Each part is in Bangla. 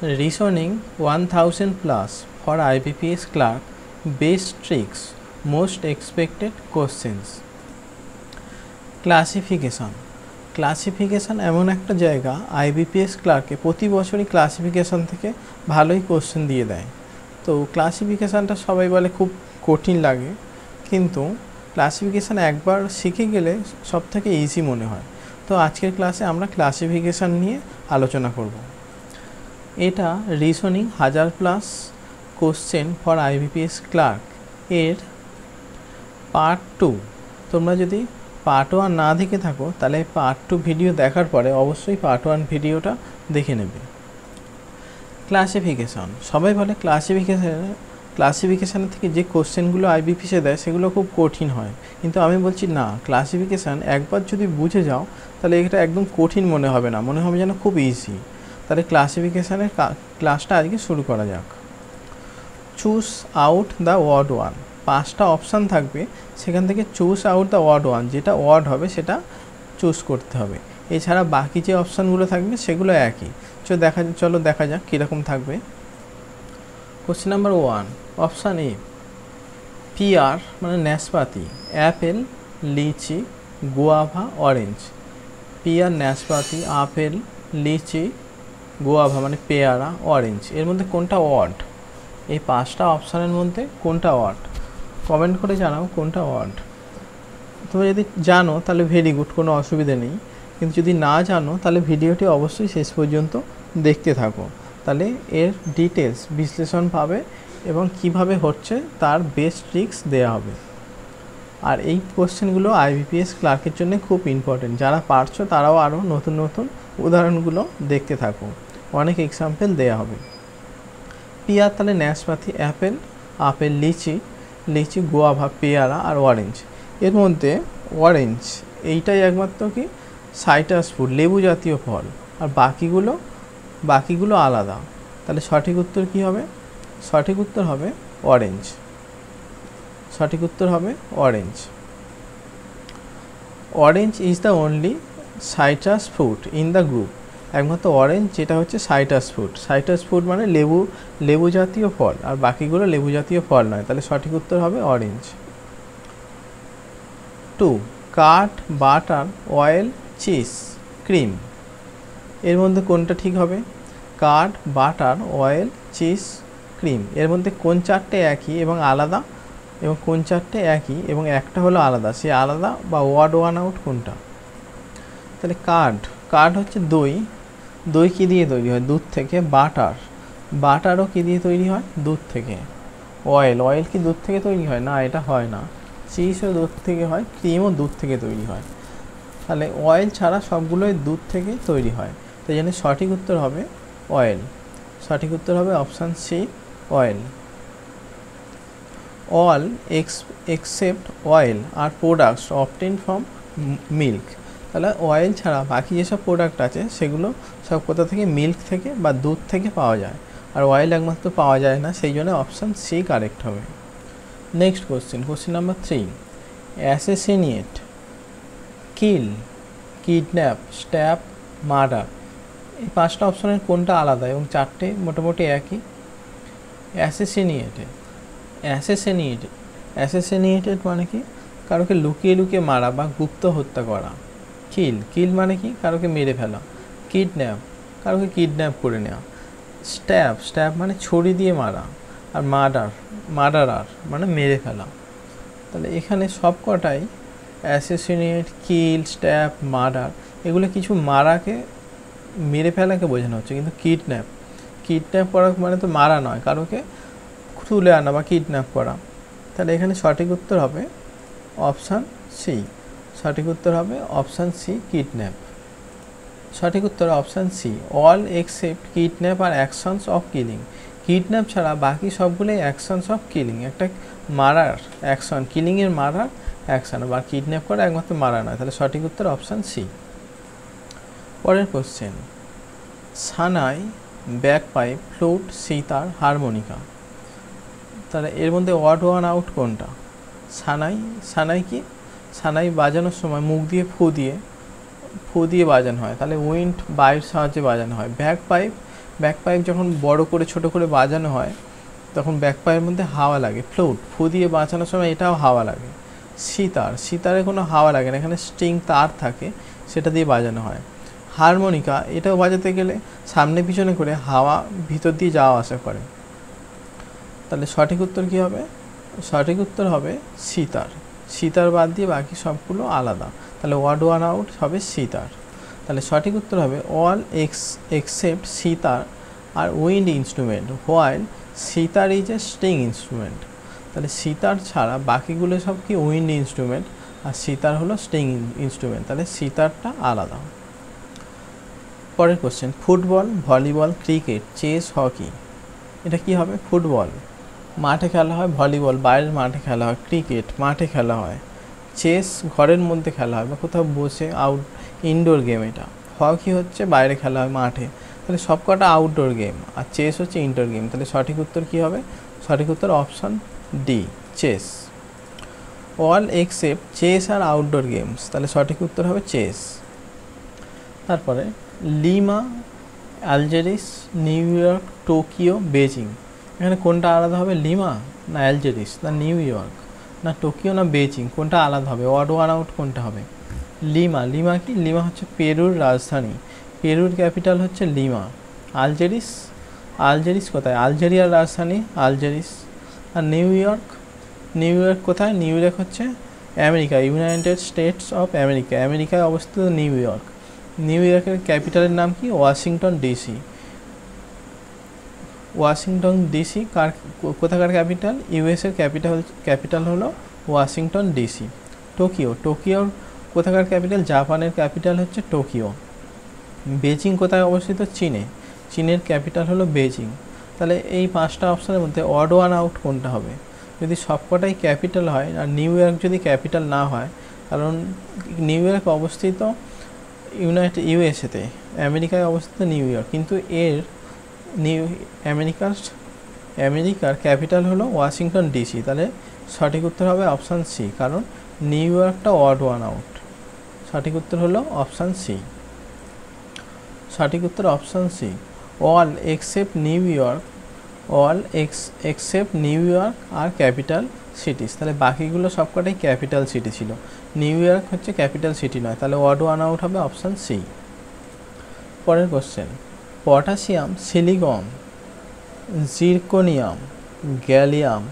Reasoning 1000 plus for IBPS clerk, best tricks, most expected questions. Classification classification এমন একটা জায়গা আইবিপিএস ক্লার্কে প্রতি বছরই ক্লাসিফিকেশন থেকে ভালোই কোশ্চেন দিয়ে দেয়। তো ক্লাসিফিকেশানটা সবাই বলে খুব কঠিন লাগে, কিন্তু ক্লাসিফিকেশান একবার শিখে গেলে সব থেকে ইজি মনে হয়। তো আজকের ক্লাসে আমরা ক্লাসিফিকেশান নিয়ে আলোচনা করব। এটা রিসনিং হাজার plus question for IBPS clerk এর পার্ট টু তোমরা যদি পার্ট ওয়ান না দেখে থাকো, তাহলে পার্ট টু ভিডিও দেখার পরে অবশ্যই পার্ট ওয়ান ভিডিওটা দেখে নেবে। ক্লাসিফিকেশন সবাই বলে ক্লাসিফিকেশানে ক্লাসিফিকেশানের থেকে যে কোশ্চেনগুলো আইবিপিসে দেয়, সেগুলো খুব কঠিন হয়। কিন্তু আমি বলছি না ক্লাসিফিকেশান একবার যদি বুঝে যাও, তাহলে এটা একদম কঠিন মনে হবে না। মনে হবে যেন খুব ইজি তাহলে ক্লাসিফিকেশানের ক্লাসটা আজকে শুরু করা যাক। Choose out the word one পাঁচটা অপশান থাকবে, সেখান থেকে choose out the word one যেটা ওয়ার্ড হবে, সেটা চুজ করতে হবে। এছাড়া বাকি যে অপশানগুলো থাকবে, সেগুলো একই। চলো দেখা চলো দেখা যাক কীরকম থাকবে। Question number one option A pear মানে ন্যাসপাতি। Apple lychee guava orange pear ন্যাসপাতি। Apple লিচি গোয়াভা মানে পেয়ারা অরেঞ্জ এর মধ্যে কোনটা ওয়ার্ড এই পাঁচটা অপশানের মধ্যে কোনটা ওয়ার্ড কমেন্ট করে জানাও কোনটা ওয়ার্ড তুমি যদি জানো, তাহলে ভেরি গুড কোনো অসুবিধে নেই। কিন্তু যদি না জানো, তাহলে ভিডিওটি অবশ্যই শেষ পর্যন্ত দেখতে থাকো। তাহলে এর ডিটেলস বিশ্লেষণ পাবে এবং কীভাবে হচ্ছে তার বেস্ট ট্রিক্স দেওয়া হবে। আর এই কোশ্চেনগুলো আইবিপিএস ক্লার্কের জন্য খুব ইম্পর্টেন্ট যারা পারছ, তারাও আরও নতুন নতুন উদাহরণগুলো দেখতে থাকো। অনেক এক্সাম্পল দেওয়া হবে। পিয়ার তাহলে ন্যাশপাতি apple, apple, lychee lychee guava পেয়ারা আর অরেঞ্জ এর মধ্যে অরেঞ্জ এইটাই একমাত্র কি? সাইটাস ফুড লেবু জাতীয় ফল। আর বাকিগুলো বাকিগুলো আলাদা। তাহলে সঠিক উত্তর কী হবে? সঠিক উত্তর হবে অরেঞ্জ সঠিক উত্তর হবে orange orange is the only citrus fruit in the group একমাত্র অরেঞ্জ যেটা হচ্ছে সাইটাস ফ্রুট সাইটাস ফ্রুট মানে লেবু লেবু জাতীয় ফল, আর বাকিগুলো লেবু জাতীয় ফল নয়। তাহলে সঠিক উত্তর হবে অরেঞ্জ টু কাঠ, বাটার অয়েল চিজ ক্রিম এর মধ্যে কোনটা ঠিক হবে? কাঠ, বাটার অয়েল চিজ ক্রিম এর মধ্যে কোন চারটে একই এবং আলাদা? এবং কোন চারটে একই এবং একটা হলো আলাদা? সে আলাদা বা ওয়ার্ড ওয়ান আউট কোনটা? তাহলে কার্ড কার্ড হচ্ছে দই দই কী দিয়ে তৈরি হয়? দুধ থেকে বাটার। বাটারও কী দিয়ে তৈরি হয়? দুধ থেকে। অয়েল অয়েল কি দুধ থেকে তৈরি হয়? না, এটা হয় না। চিজও দুধ থেকে হয় ক্রিমও দুধ থেকে তৈরি হয়। তাহলে অয়েল ছাড়া সবগুলোই দুধ থেকে তৈরি হয়। তাই জন্য সঠিক উত্তর হবে অয়েল সঠিক উত্তর হবে option C oil all ex except oil are products obtain from milk তাহলে অয়েল ছাড়া বাকি যেসব প্রোডাক্ট আছে, সেগুলো সব কোথা থেকে? মিল্ক থেকে বা দুধ থেকে পাওয়া যায়। আর অয়েল একমাত্র পাওয়া যায় না, সেই জন্য অপশান সি কারেক্ট হবে। Next question question number three assassinate kill kidnap stab murder এই পাঁচটা অপশনের কোনটা আলাদা এবং চারটে মোটামুটি একই? অ্যাসেসিনিয়েটে অ্যাসেসিনিয়েটেড অ্যাসেসিনিয়েটেড মানে কি? কারোকে লুকিয়ে লুকিয়ে মারা বা গুপ্ত হত্যা করা। কিল কিল মানে কি? কারোকে মেরে ফেলা। কিডন্যাপ কারোকে কিডন্যাপ করে নেওয়া স্ট্যাপ স্ট্যাপ মানে ছড়ি দিয়ে মারা আর মার্ডার মার্ডারার মানে মেরে ফেলা। তাহলে এখানে সব কটাই অ্যাসেসিনেট কিল স্ট্যাপ মার্ডার এগুলো কিছু মারাকে, মেরে ফেলাকে বোঝানো হচ্ছে, কিন্তু কিডন্যাপ কিডন্যাপ করা মানে তো মারা নয়, কারোকে তুলে আনা বা কিডন্যাপ করা। তাহলে এখানে সঠিক উত্তর হবে অপশান সি সঠিক উত্তর হবে অপশান সি কিডন্যাপ সঠিক উত্তর option C all except kidnap are actions of killing kidnap ছাড়া বাকি সবগুলোই অ্যাকশনস অফ কিলিং একটা মারার অ্যাকশন কিলিংয়ের মারার অ্যাকশন বা কিডন্যাপ করা একমাত্র মারা নয়। তাহলে সঠিক উত্তর অপশান সি পরের question shehnai bagpipe flute sitar harmonica তাহলে এর মধ্যে ওয়ার্ড ওয়ান আউট কোনটা? সানাই সানাই কি? সানাই বাজানোর সময় মুখ দিয়ে ফু দিয়ে ফু দিয়ে বাজানো হয়। তাহলে উইন্ড বাইর সাহায্যে বাজানো হয়। ব্যাক পাইপ ব্যাক পাইপ যখন বড় করে, ছোট করে বাজানো হয়, তখন ব্যাক পাইপের মধ্যে হাওয়া লাগে ফ্লুট ফু দিয়ে বাঁচানোর সময় এটাও হাওয়া লাগে। সিতার, সিতারে কোনো হাওয়া লাগে না, এখানে স্ট্রিং তার থাকে, সেটা দিয়ে বাজানো হয়। হারমোনিকা, এটাও বাজাতে গেলে সামনে পিছনে করে হাওয়া ভিতর দিয়ে যাওয়া আসা করে। তাহলে সঠিক উত্তর কী হবে? সঠিক উত্তর হবে সিতার। সিতার বাদ দিয়ে বাকি সবগুলো আলাদা। তাহলে ওয়ার্ড ওয়ান আউট হবে সিতার। তাহলে সঠিক উত্তর হবে all ex except sitar are wind instrument while sitar is a string instrument তাহলে সিতার ছাড়া বাকিগুলো সব কি উইন্ড ইনস্ট্রুমেন্ট আর সিতার হলো স্ট্রিং ইনস্ট্রুমেন্ট তাহলে সিতারটা আলাদা। পরের question football volleyball cricket chess hockey এটা কি হবে? ফুটবল মাঠে খেলা হয়, ভলিবল, বাইরের মাঠে খেলা হয়, ক্রিকেট মাঠে খেলা হয়, চেস ঘরের মধ্যে খেলা হয় বা কোথাও বসে আউট ইনডোর গেম এটা। হকি হচ্ছে বাইরে খেলা হয় মাঠে। তাহলে সবকটা আউটডোর গেম আর চেস হচ্ছে ইনডোর গেম তাহলে সঠিক উত্তর কী হবে? সঠিক উত্তর option D chess. All except chess are outdoor games তাহলে সঠিক উত্তর হবে চেস। তারপরে Lima, Algiers, New York, Tokyo Beijing এখানে কোনটা আলাদা হবে? লিমা না অ্যালজেরিস? না নিউ ইয়র্ক? না টোকিও না বেজিং কোনটা আলাদা হবে? ওয়ার্ড ওয়ান আউট কোনটা হবে? লিমা। লিমা কি? লিমা হচ্ছে পেরুর রাজধানী। পেরুর ক্যাপিটাল হচ্ছে লিমা। আলজেরিস? আলজেরিস কোথায়? আলজেরিয়ার রাজধানী আলজেরিস। আর নিউ ইয়র্ক? নিউ ইয়র্ক কোথায়? নিউ ইয়র্ক হচ্ছে America. United States of America. আমেরিকায় অবস্থিত নিউ ইয়র্ক। নিউ ইয়র্কের ক্যাপিটালের নাম কি? Washington DC. ওয়াশিংটন ডিসি কার, কোথাকার ক্যাপিটাল? ইউএসের ক্যাপিটাল ক্যাপিটাল হলো ওয়াশিংটন ডিসি। টোকিও, টোকিওর কোথাকার ক্যাপিটাল? জাপানের ক্যাপিটাল হচ্ছে টোকিও। বেজিং কোথায় অবস্থিত? চীনে। চীনের ক্যাপিটাল হলো বেজিং তাহলে এই পাঁচটা অপশানের মধ্যে অড ওয়ান আউট কোনটা হবে? যদি সবকটাই ক্যাপিটাল হয় আর নিউ ইয়র্ক যদি ক্যাপিটাল না হয়, কারণ নিউ ইয়র্ক অবস্থিত ইউনাইটেড ইউএসএতে আমেরিকায় অবস্থিত নিউ ইয়র্ক, কিন্তু এর নিউ আমেরিকার আমেরিকার ক্যাপিটাল হলো ওয়াশিংটন ডিসি। তাহলে সঠিক উত্তর হবে অপশান সি, কারণ নিউ ইয়র্কটা ওয়ার্ড ওয়ান আউট। সঠিক উত্তর হলো অপশান সি। সঠিক উত্তর option C. All except New York, all ex, except New York are capital cities. তাহলে বাকিগুলো সবকটাই ক্যাপিটাল সিটি ছিল। নিউ ইয়র্ক হচ্ছে ক্যাপিটাল সিটি নয়, তাহলে ওয়ার্ড ওয়ান আউট হবে অপশান সি। পরের question. Potassium, silicon, zirconium, gallium,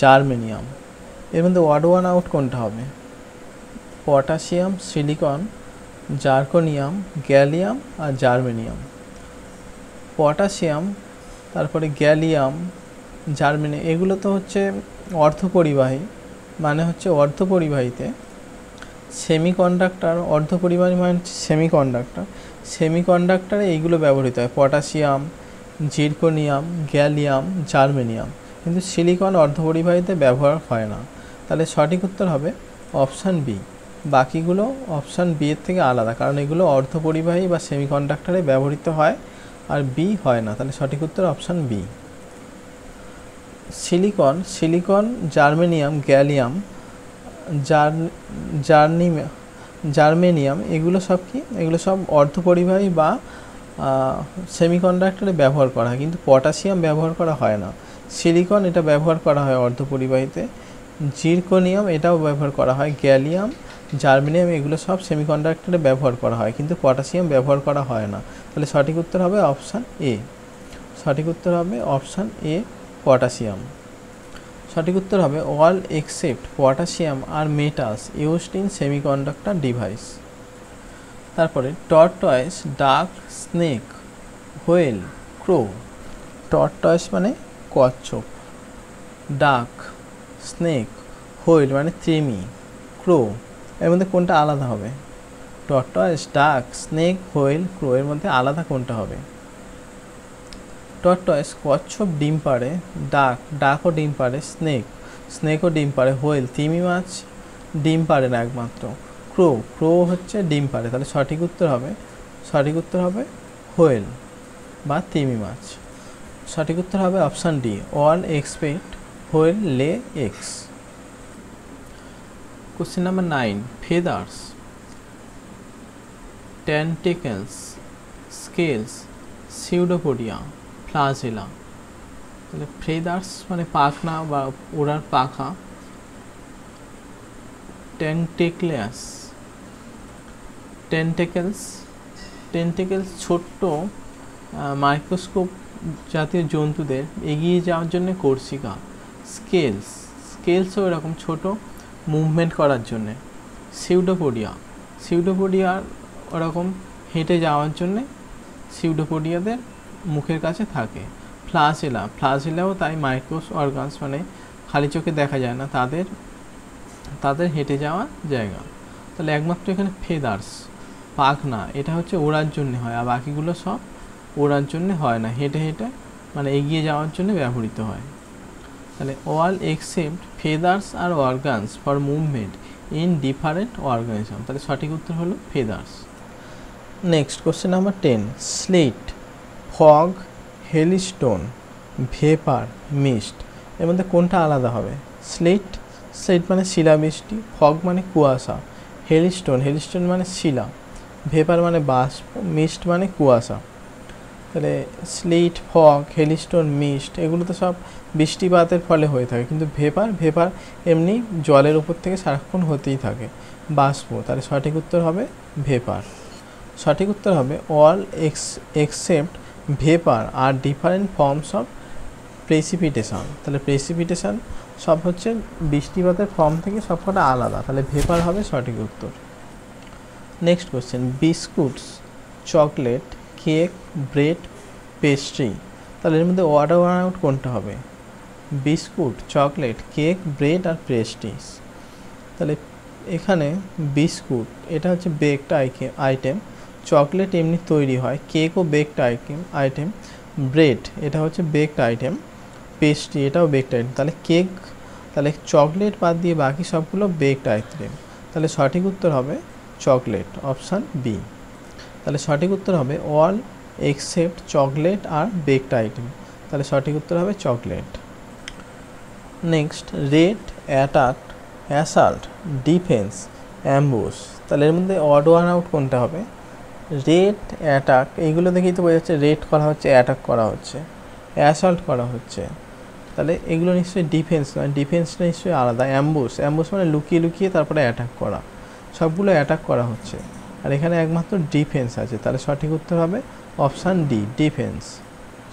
germanium. এর মধ্যে ওয়ার্ড ওয়ান আউট কোনটা হবে? পটাশিয়াম, সিলিকন, জার্কোনিয়াম, গ্যালিয়াম আর জার্মেনিয়াম। পটাশিয়াম, তারপরে গ্যালিয়াম, জার্মেনি, এগুলো তো হচ্ছে অর্ধপরিবাহী মানে হচ্ছে অর্ধপরিবাহীতে। সেমিকন্ডাক্টর, অর্ধপরিবাহী মানে হচ্ছে সেমিকন্ডাক্টর। সেমিকন্ডাক্টরে এইগুলো ব্যবহৃত হয়, পটাশিয়াম, জিরকোনিয়াম, গ্যালিয়াম, জার্মেনিয়াম। কিন্তু সিলিকন অর্ধপরিবাহীতে ব্যবহার হয় না। তাহলে সঠিক উত্তর হবে অপশান বি। বাকিগুলো অপশান বি এর থেকে আলাদা, কারণ এগুলো অর্ধপরিবাহী বা সেমিকন্ডাক্টরে ব্যবহৃত হয় আর বি হয় না। তাহলে সঠিক উত্তর option B. Silicon silicon, germanium, gallium jar জার্নি জার্মেনিয়াম, এগুলো সব কি? এগুলো সব অর্ধপরিবাহী বা সেমিকন্ডাক্টরে ব্যবহার করা হয়। কিন্তু পটাশিয়াম ব্যবহার করা হয় না। সিলিকন এটা ব্যবহার করা হয় অর্ধপরিবাহীতে। জিরকোনিয়াম এটাও ব্যবহার করা হয়। গ্যালিয়াম, জার্মেনিয়াম এগুলো সব সেমিকন্ডাক্টরে ব্যবহার করা হয়। কিন্তু পটাশিয়াম ব্যবহার করা হয় না। তাহলে সঠিক উত্তর হবে অপশান এ। সঠিক উত্তর হবে অপশান এ, পটাশিয়াম। সঠিক উত্তর হবে all except potassium are metals used in semiconductor device. তারপরে tortoise duck snake, whale, crow. Tortoise মানে কচ্ছপ ডাক স্নেক, হোয়েল মানে ত্রিমি, ক্রো। এর মধ্যে কোনটা আলাদা হবে? টর্টয়েস ডাক স্নেক, হোয়েল, ক্রো, এর মধ্যে আলাদা কোনটা হবে? টর্টয়েস কচ্ছপ ডিম পাড়ে ডাক ডাকও ডিম পাড়ে স্নেক স্নেকও ডিম পাড়ে হোয়েল তিমি মাছ ডিম পাড়ে না একমাত্র। ক্রো ক্রো হচ্ছে ডিম পাড়ে তাহলে সঠিক উত্তর হবে সঠিক উত্তর হবে হোয়েল বা তিমি মাছ। সঠিক উত্তর হবে option D all expect whale lay eggs. Question number nine feathers tentacles, scales, pseudopodia flagella তাহলে ফ্রেদার্স মানে পাখনা বা ওড়ার পাখা টেন্টেক্লেয়াস টেন্টেকেলস টেন্টেকেলস ছোট্ট মাইক্রোস্কোপ জাতীয় জন্তুদের এগিয়ে যাওয়ার জন্য কোর্সিকা স্কেলস স্কেলসও এরকম ছোট মুভমেন্ট করার জন্যে। সিউডোপোডিয়া সিউডোপোডিয়ার ওরকম হেঁটে যাওয়ার জন্যে সিউডোপোডিয়াদের মুখের কাছে থাকে। ফ্লাসেলা ফ্লাসেলাও তাই মাইক্রোস অর্গানস মানে খালি চোখে দেখা যায় না, তাদের তাদের হেঁটে যাওয়ার জায়গা। তাহলে একমাত্র এখানে ফেদার্স, পাখনা, এটা হচ্ছে ওড়ার জন্য হয়, আর বাকিগুলো সব ওড়ার জন্য হয় না, হেঁটে হেঁটে মানে এগিয়ে যাওয়ার জন্য ব্যবহৃত হয়। তাহলে all except feathers are organs for movement in different organism. তাহলে সঠিক উত্তর হলো feathers. Next question number ten, sleet. Fog, hailstone, vapour, mist. এর মধ্যে কোনটা আলাদা হবে? স্লিট স্লিট মানে শিলাবৃষ্টি ফগ মানে কুয়াশা, হেলিস্টোন হেলিস্টোন মানে শিলা, ভেপার মানে বাষ্প, মিস্ট মানে কুয়াশা। তাহলে স্লিট, ফগ, হেলিস্টোন, মিস্ট, এগুলো তো সব বৃষ্টিপাতের ফলে হয়ে থাকে। কিন্তু ভেপার ভেপার এমনি জলের উপর থেকে সারাক্ষণ হতেই থাকে। বাষ্প, তাহলে সঠিক উত্তর হবে ভেপার। সঠিক উত্তর হবে all ex, except vapour are different forms of precipitation তাহলে প্রেসিপিটেশন সব হচ্ছে বৃষ্টিপাতের ফর্ম থেকে সবকটা আলাদা। তাহলে ভেপার হবে সঠিক উত্তর। Next question biscuits chocolate cake bread pastry তাহলে এর মধ্যে ওয়াটার ওয়ান আউট কোনটা হবে? বিস্কুট চকলেট কেক ব্রেড আর পেস্ট্রিস তাহলে এখানে বিস্কুট এটা হচ্ছে বেকড আইটেম চকলেট এমনি তৈরি হয় কেকও বেকড আইটেম আইটেম ব্রেড এটা হচ্ছে বেকড আইটেম পেস্ট্রি এটাও বেকড আইটেম তাহলে কেক তাহলে চকলেট বাদ দিয়ে বাকি সবগুলো বেকড আইটেম তাহলে সঠিক উত্তর হবে চকলেট অপশান বি তাহলে সঠিক উত্তর হবে all except chocolate are baked item তাহলে সঠিক উত্তর হবে chocolate. Next raid attack assault defence ambush তাহলে এর মধ্যে অড ওয়ান আউট কোনটা হবে? রেড অ্যাটাক, এইগুলো দেখেই তো বোঝা যাচ্ছে রেড করা হচ্ছে, অ্যাটাক করা হচ্ছে, অ্যাসল্ট করা হচ্ছে। তাহলে এগুলো নিশ্চয়ই ডিফেন্স নয়, ডিফেন্সটা নিশ্চয়ই আলাদা অ্যাম্বুস অ্যাম্বুস মানে লুকিয়ে লুকিয়ে তারপরে অ্যাটাক করা, সবগুলো অ্যাটাক করা হচ্ছে। আর এখানে একমাত্র ডিফেন্স আছে, তাহলে সঠিক উত্তর হবে অপশান ডি, ডিফেন্স।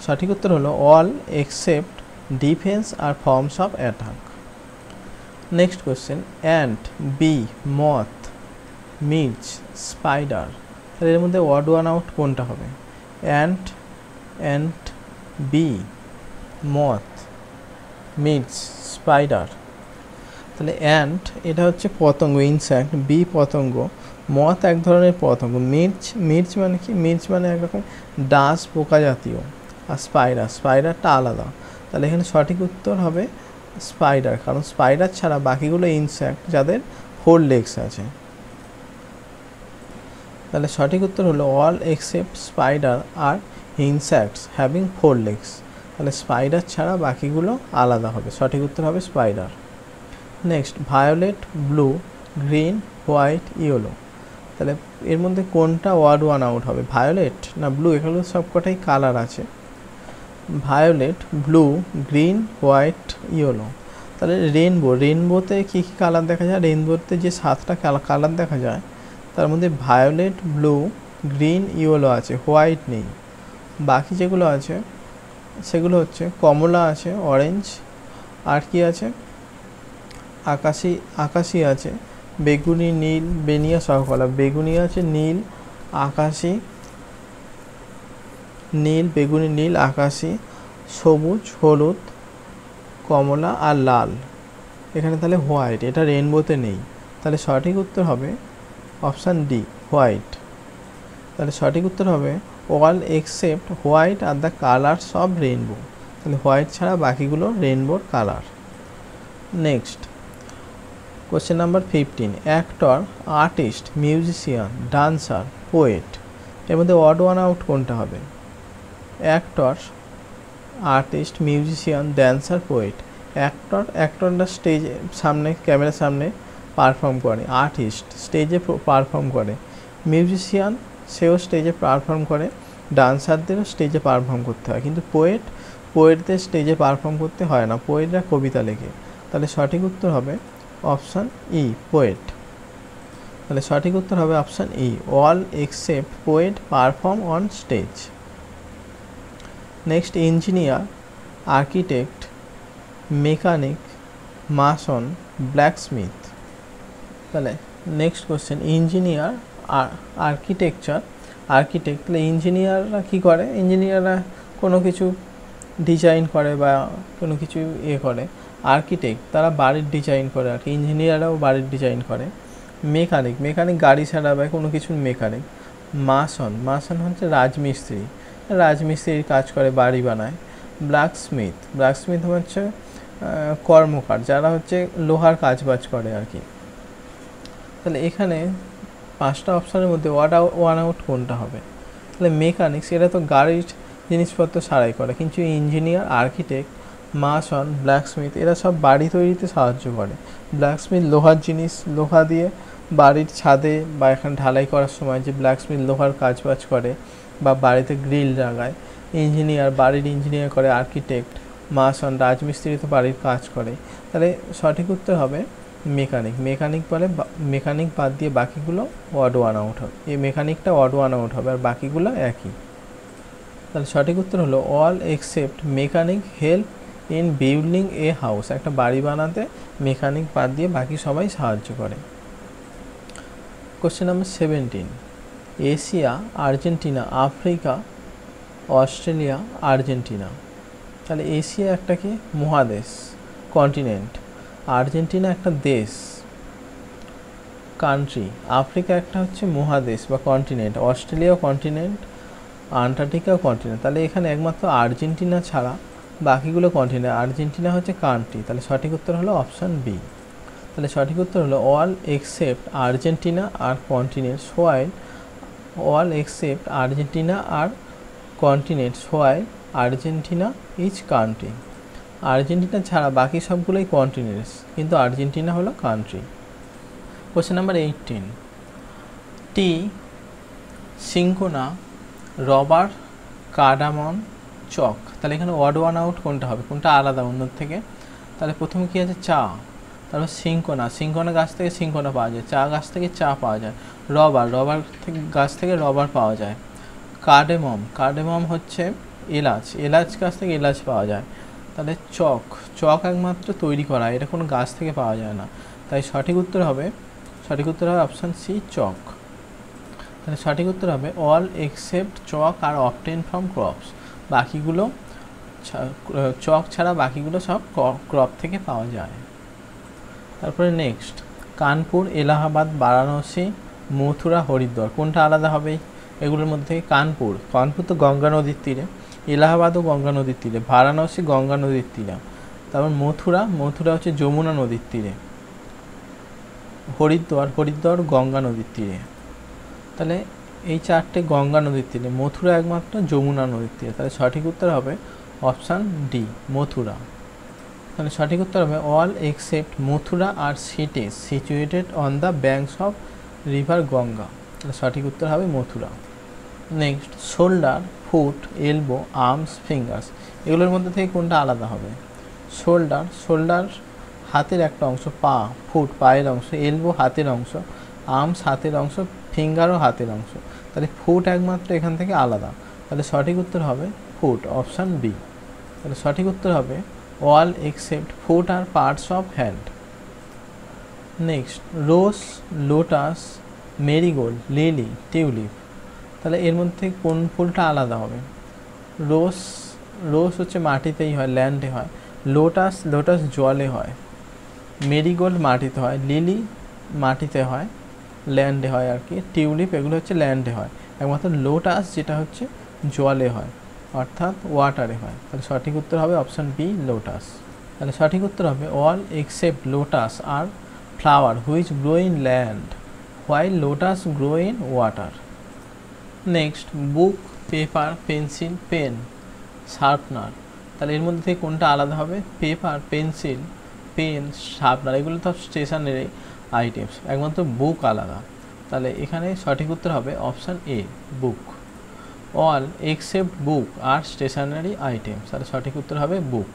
সঠিক উত্তর হলো all except defence are forms of attack. Next question ant, bee, moth, মির্চ, স্পাইডার। তাহলে এর মধ্যে ওয়ার্ড ওয়ান আউট কোনটা হবে? অ্যান্ট অ্যান্ট বি, মথ মির্চ স্পাইডার। তাহলে অ্যান্ট এটা হচ্ছে পতঙ্গ ইনসেক্ট বি পতঙ্গ, মথ এক ধরনের পতঙ্গ মির্চ মির্চ মানে কি? মির্চ মানে একরকম ডাস পোকা জাতীয়, আর স্পাইডার, স্পাইডারটা আলাদা। তাহলে এখানে সঠিক উত্তর হবে স্পাইডার, কারণ স্পাইডার ছাড়া বাকিগুলো ইনসেক্ট যাদের ফোর লেগস আছে। তাহলে সঠিক উত্তর হলো all except spider are insects having four legs তাহলে স্পাইডার ছাড়া বাকিগুলো আলাদা হবে। সঠিক উত্তর হবে spider next violet blue green white yellow তাহলে এর মধ্যে কোনটা ওয়ার্ড ওয়ান আউট হবে? ভায়োলেট না ব্লু এগুলো সবকটাই কালার আছে। Violet blue green white yellow তাহলে রেনবো রেনবোতে কী কী কালার দেখা যায়? রেনবোতে যে সাতটা কালার দেখা যায় তার মধ্যে ভায়োলেট ব্লু গ্রিন ইয়েলো আছে হোয়াইট নেই। বাকি যেগুলো আছে, সেগুলো হচ্ছে কমলা আছে অরেঞ্জ আর কি আছে? আকাশি আকাশি আছে, বেগুনি, নীল, বেনিয়া সহকলা। বেগুনি আছে, নীল, আকাশি, নীল, বেগুনি, নীল, আকাশি, সবুজ, হলুদ, কমলা আর লাল। এখানে তাহলে হোয়াইট এটা রেনবোতে নেই। তাহলে সঠিক উত্তর হবে অপশান ডি, হোয়াইট। তাহলে সঠিক উত্তর হবে all except white are the colours of rainbow তাহলে হোয়াইট ছাড়া বাকিগুলো রেনবোর colour. Next question number fifteen, actor, artist, musician, dancer, poet. এর মধ্যে অড ওয়ান আউট কোনটা হবে? Actor, artist, musician dancer poet. Actor অ্যাক্টরটা স্টেজে সামনে, ক্যামেরার সামনে পারফর্ম করে আর্টিস্ট স্টেজে পারফর্ম করে মিউজিশিয়ান সেও স্টেজে পারফর্ম করে ডান্সারদেরও স্টেজে পারফর্ম করতে হয়। কিন্তু পোয়েট পোয়েটদের স্টেজে পারফর্ম করতে হয় না পোয়েটরা কবিতা লেখে। তাহলে সঠিক উত্তর হবে অপশান ই পোয়েট তাহলে সঠিক উত্তর হবে option E all except poet perform on stage next engineer architect mechanic mason blacksmith তাহলে নেক্সট কোশ্চেন ইঞ্জিনিয়ার আর আর্কিটেকচার আর্কিটেক্ট তাহলে ইঞ্জিনিয়াররা কী করে? ইঞ্জিনিয়াররা কোনো কিছু ডিজাইন করে বা কোনো কিছু ইয়ে করে। আর্কিটেক্ট তারা বাড়ির ডিজাইন করে আর কি। ইঞ্জিনিয়াররাও বাড়ির ডিজাইন করে। মেকানিক মেকানিক গাড়ি ছাড়া বা কোনো কিছুর মেকানিক মাসন মাসন হচ্ছে রাজমিস্ত্রি। রাজমিস্ত্রির কাজ করে, বাড়ি বানায়। ব্ল্যাক স্মিথ ব্ল্যাক স্মিথ হচ্ছে কর্মকার। যারা হচ্ছে লোহার কাজ বাজ করে আর কি। তাহলে এখানে পাঁচটা অপশানের মধ্যে ওয়ান আউট ওয়ান আউট কোনটা হবে? তাহলে মেকানিক্স এরা তো গাড়ির জিনিসপত্র সারাই করে, কিন্তু ইঞ্জিনিয়ার আর্কিটেক্ট মাসন ব্ল্যাকস্মিথ এরা সব বাড়ি তৈরিতে সাহায্য করে। ব্ল্যাকস্মিথ লোহার জিনিস, লোহা দিয়ে বাড়ির ছাদে বা এখানে ঢালাই করার সময় যে ব্ল্যাকস্মিথ লোহার কাজ বাজ করে বা বাড়িতে গ্রিল লাগায় ইঞ্জিনিয়ার বাড়ির ইঞ্জিনিয়ার করে আর্কিটেক্ট মাসন রাজমিস্ত্রি তো বাড়ির কাজ করে। তাহলে সঠিক উত্তর হবে মেকানিক। মেকানিক বলে মেকানিক বাদ দিয়ে বাকিগুলো ওয়ার্ড ওয়ান আউট হবে। এই মেকানিকটা ওয়ার্ড ওয়ান আউট হবে আর বাকিগুলো একই। তাহলে সঠিক উত্তর হলো all except mechanic help in building a house একটা বাড়ি বানাতে মেকানিক বাদ দিয়ে বাকি সবাই সাহায্য করে। Question number seventeen Asia, Argentina, Africa, Australia, Argentina. তাহলে এশিয়া একটা কি? মহাদেশ। কন্টিনেন্ট আর্জেন্টিনা একটা দেশ কান্ট্রি আফ্রিকা একটা হচ্ছে মহাদেশ বা কন্টিনেন্ট অস্ট্রেলিয়াও কন্টিনেন্ট আন্টার্কটিকাও কন্টিনেন্ট তাহলে এখানে একমাত্র আর্জেন্টিনা ছাড়া বাকিগুলো কন্টিনেন্ট আর্জেন্টিনা হচ্ছে কান্ট্রি তাহলে সঠিক উত্তর হলো অপশান বি তাহলে সঠিক উত্তর হলো all except Argentina are continent while all except Argentina are continent while Argentina is country Argentina ছাড়া বাকি সবগুলোই কন্টিনেন্টস কিন্তু আর্জেন্টিনা হলো country question number eighteen tea cinchona rubber cardamom chalk তাহলে এখানে ওয়ার্ড ওয়ান আউট কোনটা হবে? কোনটা আলাদা অন্য থেকে? তাহলে প্রথমে কী আছে? চা। তারপর সিঙ্কোনা সিঙ্কোনা গাছ থেকে সিঙ্কোনা পাওয়া যায়। চা গাছ থেকে চা পাওয়া যায়। রবার রবার থেকে গাছ থেকে রবার পাওয়া যায়। কার্ডেমম কার্ডেমম হচ্ছে এলাচ। এলাচ গাছ থেকে এলাচ পাওয়া যায়। তাহলে চক। চক একমাত্র তৈরি করা, এটা কোনো গাছ থেকে পাওয়া যায় না। তাই সঠিক উত্তর হবে, সঠিক উত্তর হবে অপশান সি চক। তাহলে সঠিক উত্তর হবে all except chalk are obtained from crops বাকিগুলো চক ছাড়া বাকিগুলো সব ক্রপ থেকে পাওয়া যায়। তারপরে নেক্সট কানপুর, এলাহাবাদ, বারাণসী, মথুরা, হরিদ্বার। কোনটা আলাদা হবে? এগুলোর মধ্যে কানপুর। কানপুর তো গঙ্গা নদীর তীরে। এলাহাবাদও গঙ্গা নদীর তীরে, বারাণসী, গঙ্গা নদীর তীরে। তারপর মথুরা মথুরা হচ্ছে যমুনা নদীর তীরে। হরিদ্বার হরিদ্বার, গঙ্গা নদীর তীরে। তাহলে এই চারটে গঙ্গা নদীর তীরে, মথুরা একমাত্র, যমুনা নদীর তীরে। তাহলে সঠিক উত্তর হবে অপশান ডি, মথুরা। তাহলে সঠিক উত্তর হবে all except Mathura are cities situated on the banks of river Ganga. তাহলে সঠিক উত্তর হবে Mathura. Next, shoulder. Foot elbow arms fingers এগুলোর মধ্যে থেকে কোনটা আলাদা হবে? শোল্ডার শোল্ডার হাতের একটা অংশ, পা ফুট পায়ের অংশ এলবো হাতের অংশ আর্মস হাতের অংশ ফিঙ্গারও হাতের অংশ। তাহলে ফুট একমাত্র এখান থেকে আলাদা। তাহলে সঠিক উত্তর হবে ফুট অপশান বি তাহলে সঠিক উত্তর হবে all except foot are parts of hand next rose lotus marigold lily tulip তাহলে এর মধ্যে কোন ফুলটা আলাদা হবে? রোজ রোজ হচ্ছে মাটিতেই হয় ল্যান্ডে হয়। লোটাস লোটাস জলে হয়। মেরিগোল্ড মাটিতে হয়, লিলি মাটিতে হয় ল্যান্ডে হয় আর কি। টিউলিপ, এগুলো হচ্ছে ল্যান্ডে হয়। একমাত্র লোটাস যেটা হচ্ছে জলে হয়, অর্থাৎ ওয়াটারে হয়। তাহলে সঠিক উত্তর হবে অপশান বি লোটাস তাহলে সঠিক উত্তর হবে all except lotus are flower which grow in land while lotus grow in water next book paper pencil pen sharpener তাহলে এর মধ্যে থেকে কোনটা আলাদা হবে? পেপার পেন্সিল পেন শার্পনার এগুলো তো স্টেশনারি আইটেমস একমাত্র বুক আলাদা। তাহলে এখানে সঠিক উত্তর হবে option A book all except book are stationery items তাহলে সঠিক উত্তর হবে book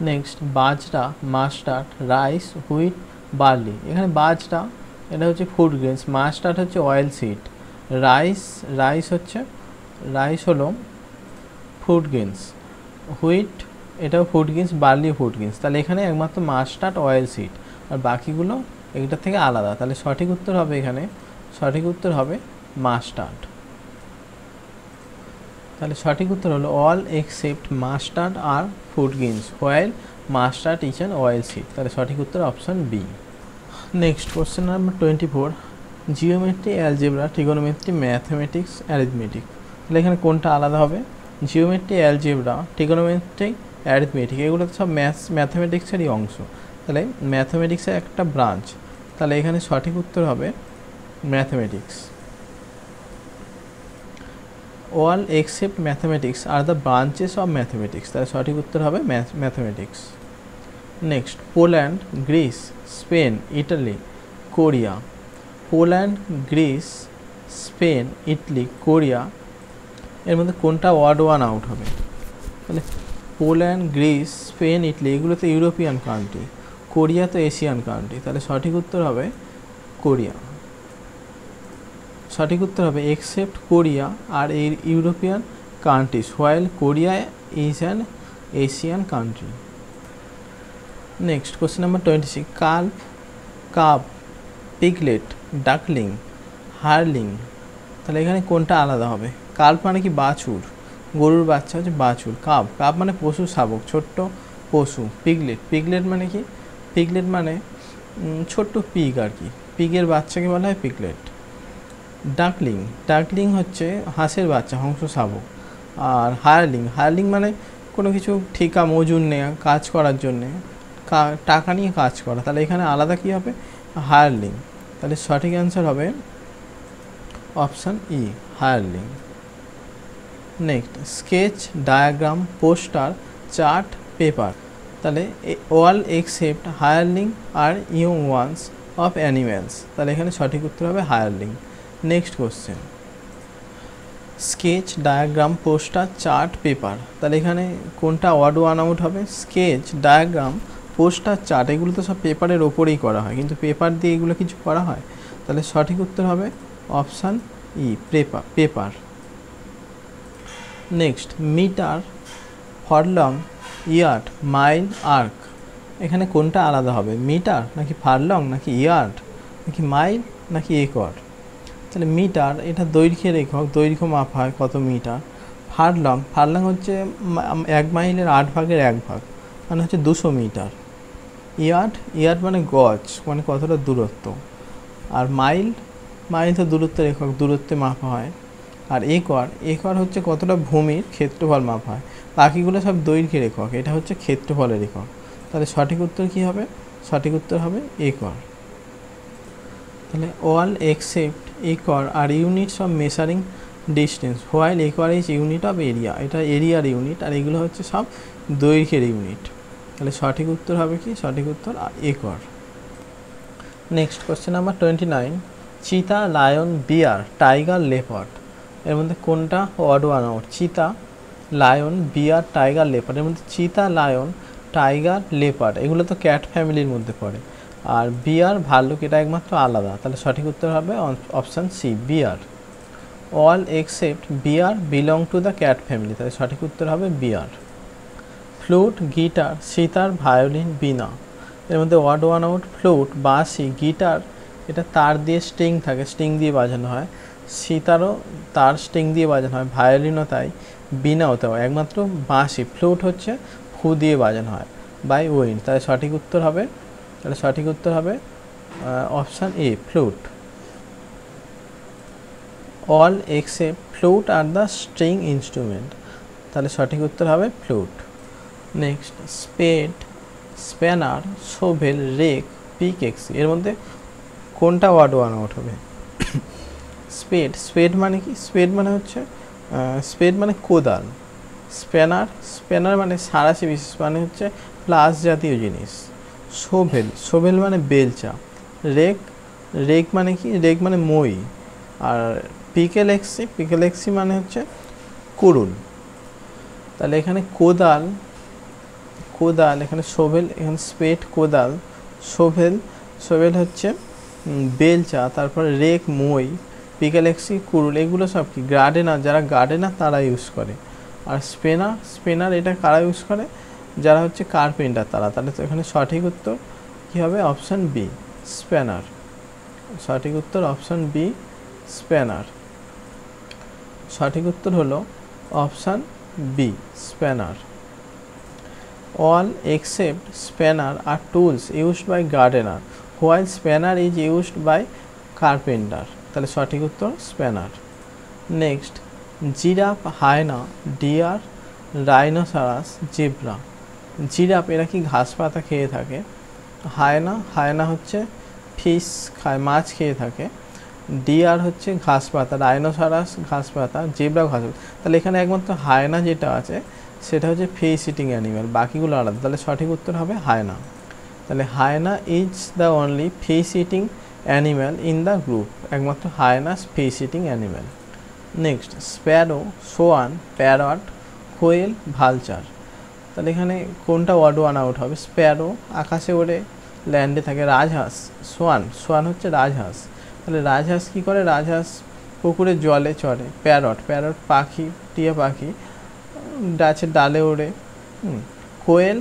next bajra mustard rice wheat barley এখানে বাজরা, এটা হচ্ছে ফুড গ্রেনস মাস্টার্ড হচ্ছে অয়েল সিড রাইস রাইস হচ্ছে, রাইস হলো ফুড গ্রেনস। হুইট, এটাও food grains, barley food grains. তাহলে এখানে একমাত্র মাস্টার্ড অয়েল সিড, আর বাকিগুলো এটার থেকে আলাদা। তাহলে সঠিক উত্তর হবে এখানে, সঠিক উত্তর হবে মাস্টার্ড। তাহলে সঠিক উত্তর হলো all except mustard are food grains, while mustard is an oil seed. তাহলে সঠিক উত্তর option B. Next question number twenty four geometry algebra trigonometry mathematics arithmetic তাহলে এখানে কোনটা আলাদা হবে? জিওমেট্রি অ্যালজেব্রা ট্রিগোনোমেট্রি অ্যারিথমেটিক এগুলো সব ম্যাথস ম্যাথমেটিক্সেরই অংশ। তাহলে ম্যাথমেটিক্সের একটা ব্রাঞ্চ তাহলে এখানে সঠিক উত্তর হবে mathematics all except mathematics are the branches of mathematics তাহলে সঠিক উত্তর হবে mathematics next Poland Greece Spain Italy Korea Poland, Greece, Spain, Italy, Korea, এর মধ্যে কোনটা ওয়ার্ড ওয়ান আউট হবে? তাহলে পোল্যান্ড, গ্রিস, স্পেন, ইটলি, এগুলো তো ইউরোপিয়ান কান্ট্রি, কোরিয়া তো এশিয়ান কান্ট্রি, তাহলে সঠিক উত্তর হবে কোরিয়া। সঠিক উত্তর হবে এক্সেপ্ট কোরিয়া আর এই European countries while Korea is an Asian country next question number twenty six calf cub, piglet duckling hireling তাহলে এখানে কোনটা আলাদা হবে? কাল্প মানে কি বাছুর? গরুর বাচ্চা হচ্ছে বাছুর। কাপ কাপ মানে পশু, শাবক, ছোট্ট পশু পিগলেট পিগলেট মানে কি? পিগলেট মানে ছোট্ট পিগ আর কি। পিগের বাচ্চাকে বলা হয় পিগলেট ডাকলিং ডাকলিং হচ্ছে হাঁসের বাচ্চা, হংস শাবক। আর হায়ারলিং হায়ারলিং মানে কোনো কিছু ঠিকা, মজুর নেওয়া কাজ করার জন্যে। টাকা নিয়ে কাজ করা। তাহলে এখানে আলাদা কী হবে? হায়ারলিং তাহলে সঠিক অ্যান্সার হবে option E hireling next sketch diagram poster chart paper তাহলে all except hireling are young ones of animals তাহলে এখানে সঠিক উত্তর হবে hireling next question sketch diagram poster chart paper তাহলে এখানে কোনটা ওয়ার্ড ওয়ান আউট হবে? স্কেচ ডায়াগ্রাম পোস্টার চার্ট, এগুলো তো সব পেপারের ওপরেই করা হয়। কিন্তু পেপার দিয়ে এগুলো কিছু করা হয়? তাহলে সঠিক উত্তর হবে option E paper paper. Next, metre, furlong, yard, mile, arc. এখানে কোনটা আলাদা হবে? মিটার নাকি ফারলং নাকি ইয়ার্ড? নাকি মাইল নাকি একর? তাহলে মিটার, এটা দৈর্ঘ্যের একক, দৈর্ঘ্য মাপ হয় কত মিটার? ফারলং ফারলং হচ্ছে এক মাইলের আট ভাগের এক ভাগ মানে হচ্ছে দুশো মিটার। ইয়ার্ড ইয়ার্ড মানে গজ মানে কতটা দূরত্ব। আর মাইল মাইল তো দূরত্বের একক দূরত্বে মাপা হয়। আর একর একর হচ্ছে কতটা ভূমির ক্ষেত্রফল মাপা হয়। বাকিগুলো সব দৈর্ঘ্যের একক এটা হচ্ছে ক্ষেত্রফলের একক তাহলে সঠিক উত্তর কী হবে? সঠিক উত্তর হবে একর। তাহলে all except acre are units of measuring distance while acre is unit of area এটা এরিয়ার ইউনিট আর এগুলো হচ্ছে সব দৈর্ঘ্যের ইউনিট তাহলে সঠিক উত্তর হবে কি? সঠিক উত্তর acre. Next question number twenty nine cheetah, lion, bear, tiger, leopard. এর মধ্যে কোনটা? Word one out cheetah, lion, bear, tiger, leopard. এর মধ্যে চিতা, লায়ন, টাইগার, লেপার্ড। এগুলো তো ক্যাট ফ্যামিলির মধ্যে পড়ে। আর বিয়ার ভাল্লুক, এটা একমাত্র আলাদা। তাহলে সঠিক উত্তর হবে option C bear. All except bear belong to the cat family তাহলে সঠিক উত্তর হবে bear. Flute, guitar, sitar, violin, veena. এর মধ্যে ওয়ার্ড ওয়ান আউট, ফ্লুট, বাঁশি, গিটার, এটা তার দিয়ে স্ট্রিং থাকে, স্ট্রিং দিয়ে বাজানো হয়। সিতারও তার স্ট্রিং দিয়ে বাজানো হয়, ভায়োলিনও তাই, বিনাও তাও একমাত্র বাঁশি, ফ্লুট হচ্ছে ফু দিয়ে বাজানো হয়, বাই উইন্ড। তাহলে সঠিক উত্তর হবে, তাহলে সঠিক উত্তর হবে option A, flute. All except flute are the string instrument. তাহলে সঠিক উত্তর হবে flute. Next spade spanner shovel rake pick এক্সের মধ্যে কোনটা ওয়ার্ড ওয়ান আউট হবে স্পেড স্পেড মানে কি? স্পেড মানে হচ্ছে স্পেড মানে কোদাল। স্প্যানার স্প্যানার মানে সারাশি বিশেষ মানে হচ্ছে প্লাস জাতীয় জিনিস। সোভেল সোভেল মানে বেলচা। রেক রেক মানে কি? রেক মানে মই। আর পিকেলেক্সি পিকেলেক্সি মানে হচ্ছে কুরুল তাহলে এখানে কোদাল কোদাল, এখানে সোভেল, এখানে স্পেট কোদাল, সোভেল সোভেল হচ্ছে বেলচা, তারপরে রেক মই, পিকেলেক্সি, কুরুল, এগুলো সব কি? গার্ডেনার, যারা গার্ডেনার তারা ইউজ করে। আর স্পেনার স্পেনার এটা কারা ইউজ করে? যারা হচ্ছে কার্পেন্টার তারা। তাহলে তো এখানে সঠিক উত্তর কী হবে? অপশান বি স্প্যানার সঠিক উত্তর অপশান বি স্প্যানার সঠিক উত্তর হলো option B spanner all except spanner are tools used by gardener, while spanner is used by carpenter. তাহলে সঠিক উত্তর spanner next giraffe hyena deer rhinoceros zebra giraffe এরা কি ঘাস পাতা খেয়ে থাকে? হায়না হায়না হচ্ছে ফিশ খায় মাছ খেয়ে থাকে। ডিয়ার হচ্ছে ঘাস পাতা রাইনোসারাস ঘাস পাতা জেব্রা ঘাস পাতা। তাহলে এখানে একমাত্র হায়না যেটা আছে সেটা হচ্ছে ফেস ইটিং অ্যানিম্যাল বাকিগুলো আলাদা। তাহলে সঠিক উত্তর হবে হায়না। তাহলে hyena is the only flesh eating animal in the group একমাত্র hyena flesh eating animal next sparrow swan parrot quail vulture তাহলে এখানে কোনটা ওয়ার্ড ওয়ান আউট হবে? স্প্যারো আকাশে ওড়ে ল্যান্ডে থাকে রাজহাঁস সোয়ান সোয়ান হচ্ছে রাজহাঁস। তাহলে রাজহাঁস কী করে? রাজহাঁস পুকুরে জলে চড়ে প্যারট প্যারট পাখি, টিয়া পাখি। গাছের ডালে ওড়ে কোয়েল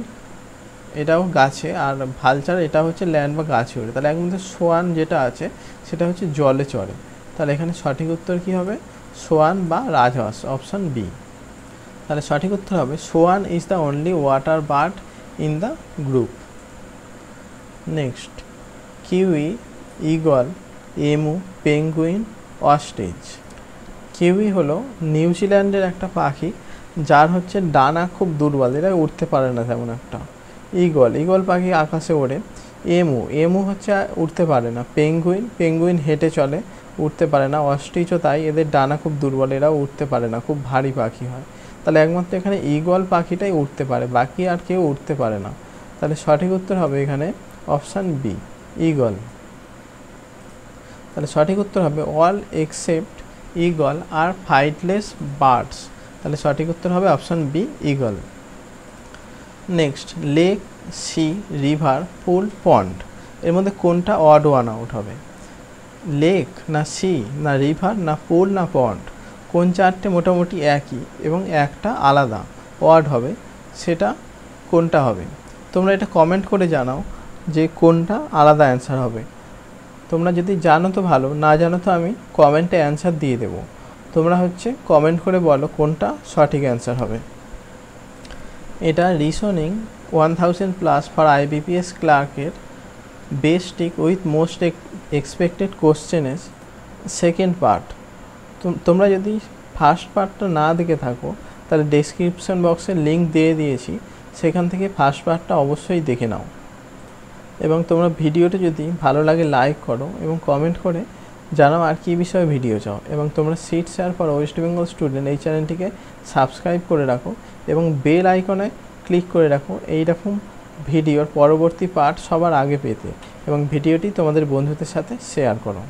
এটাও গাছে, আর ভালচার এটা হচ্ছে ল্যান্ড বা গাছে ওড়ে। তাহলে একমাত্র সোয়ান যেটা আছে, সেটা হচ্ছে জলে চড়ে। তাহলে এখানে সঠিক উত্তর কি হবে? সোয়ান বা রাজহাঁস অপশান বি তাহলে সঠিক উত্তর হবে, swan is the only water bird in the group next kiwi eagle emu penguin ostrich kiwi হলো নিউজিল্যান্ডের একটা পাখি যার হচ্ছে ডানা খুব দুর্বল এরা উঠতে পারে না তেমন একটা। ইগল ইগল পাখি আকাশে ওড়ে। এমু এমু হচ্ছে উঠতে পারে না। পেঙ্গুইন পেঙ্গুইন হেঁটে চলে উঠতে পারে না। অস্ট্রিচও তাই, এদের ডানা খুব দুর্বল, এরাও উঠতে পারে না। খুব ভারী পাখি হয়। তাহলে একমাত্র এখানে ইগল পাখিটাই উঠতে পারে, বাকি আর কেউ উঠতে পারে না। তাহলে সঠিক উত্তর হবে এখানে অপশান বি, ইগল। তাহলে সঠিক উত্তর হবে all except eagle are flightless birds. তাহলে সঠিক উত্তর হবে option B eagle next, lake, sea, river, pool, pond. এর মধ্যে কোনটা অড ওয়ান আউট হবে? লেক না সি, না রিভার, না পুল, না পন্ড? কোন চারটে মোটামুটি একই এবং একটা আলাদা? ওয়ার্ড হবে। সেটা কোনটা হবে? তোমরা এটা কমেন্ট করে জানাও যে কোনটা আলাদা অ্যান্সার হবে। তোমরা যদি জানো তো ভালো, না জানো তো আমি কমেন্টে অ্যান্সার দিয়ে দেবো। তোমরা হচ্ছে কমেন্ট করে বলো কোনটা সঠিক অ্যান্সার হবে। এটা reasoning one thousand plus for IBPS ক্লার্কের basic with most expected questions second part তোমরা যদি ফার্স্ট পার্টটা না দেখে থাকো, তাহলে ডেসক্রিপশন বক্সে লিঙ্ক দিয়ে দিয়েছি, সেখান থেকে ফার্স্ট পার্টটা অবশ্যই দেখে নাও। এবং তোমরা ভিডিওটা যদি ভালো লাগে লাইক করো এবং কমেন্ট করে জানাও আর কী বিষয়ে ভিডিও চাও? এবং তোমরা seat share for West Bengal student এই চ্যানেলটিকে সাবস্ক্রাইব করে রাখো এবং বেল আইকনে ক্লিক করে রাখো এইরকম ভিডিওর পরবর্তী পার্ট সবার আগে পেতে এবং ভিডিওটি তোমাদের বন্ধুদের সাথে শেয়ার করো।